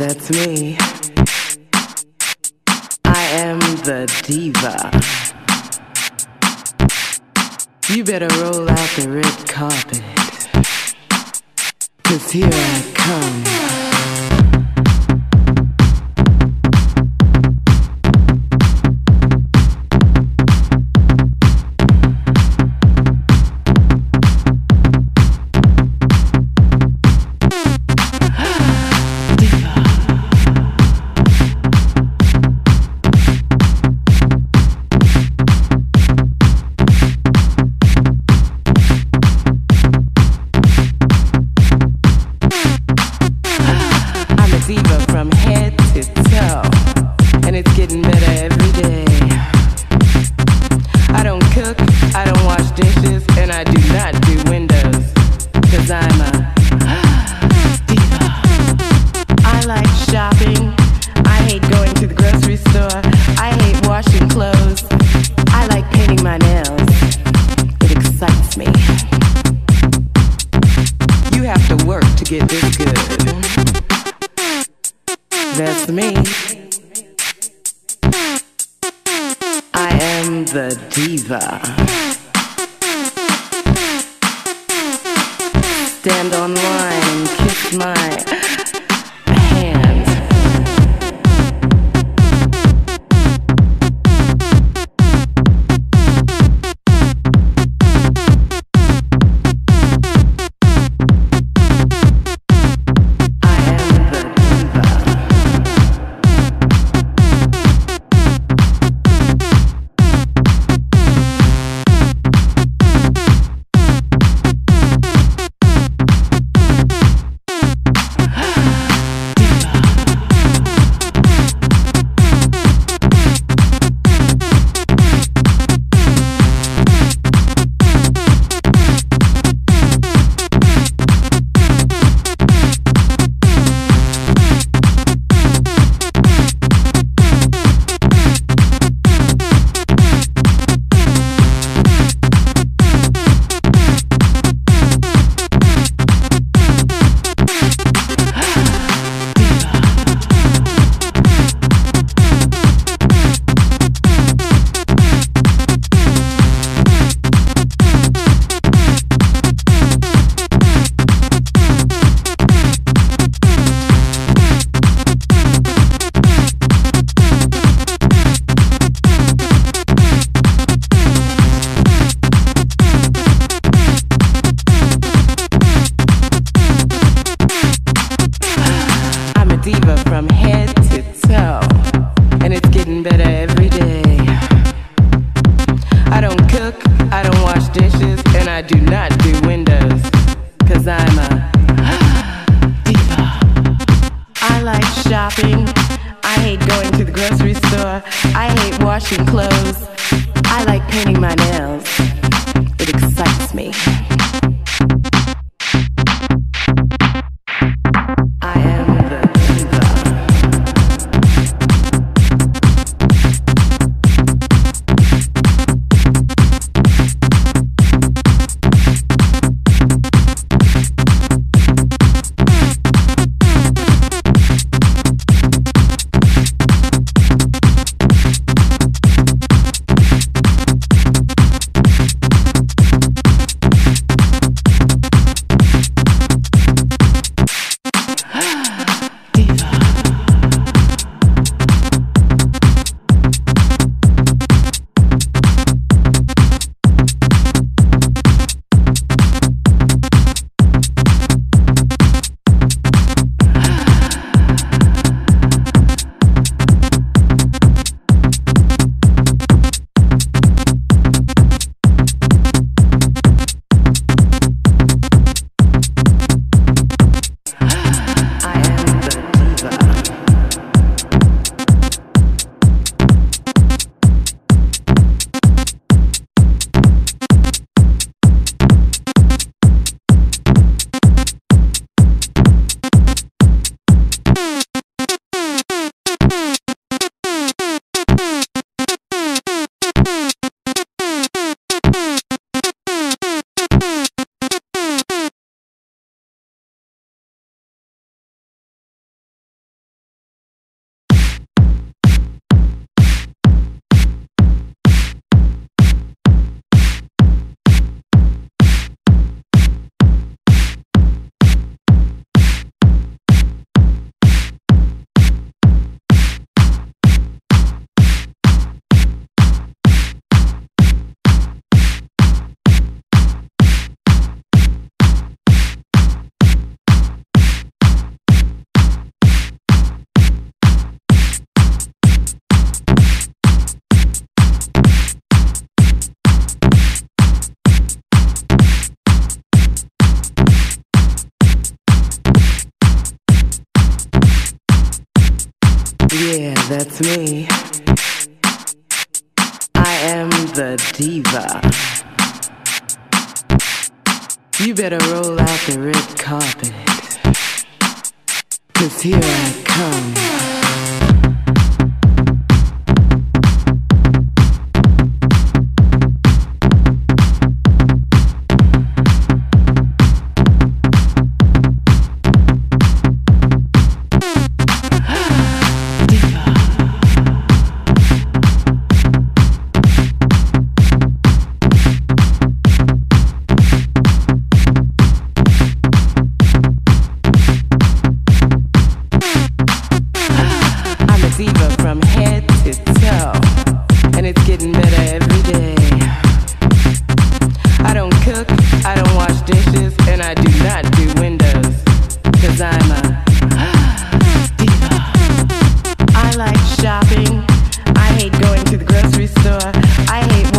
That's me. I am the diva. You better roll out the red carpet. Cause here I come. to get this good. That's me. I am the diva. Stand online, kiss my. I do not do windows, cause I'm a diva. I like shopping. I hate going to the grocery store. I hate washing clothes. That's me. I am the diva. You better roll out the red carpet. Cause here I come. To the grocery store. I hate